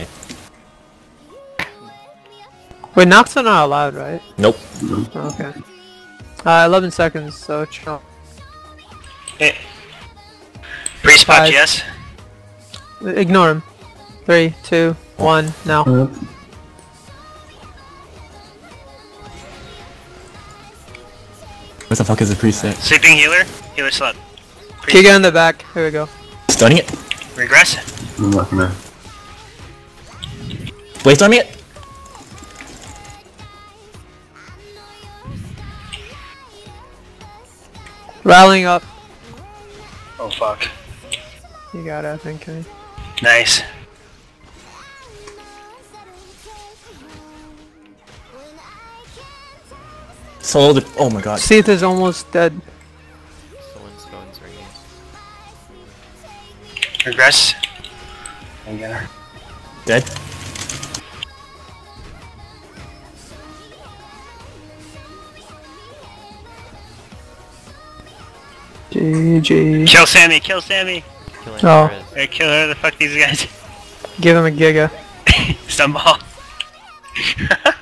Okay. Wait, knocks are not allowed, right? Nope. Okay. Uh, 11 seconds, so chill. Eh. Pre-spot, yes? Ignore him. Three, two, one, now. What the fuck is a preset? Sleeping healer? Healer slept. Kiga in the back. Here we go. Stunning it? Regress? I'm not gonna. Wait, stunning it? Rallying up. Oh fuck. You got it, I think. Kenny. Nice. Solo oh, the- oh my god. Seath is almost dead. Someone's phone's ringing. Regress. And get her. Dead? GG. Kill Sammy, kill Sammy! Killing Oh. Perez. Or kill her, the fuck these guys. Give him a giga. Stun ball.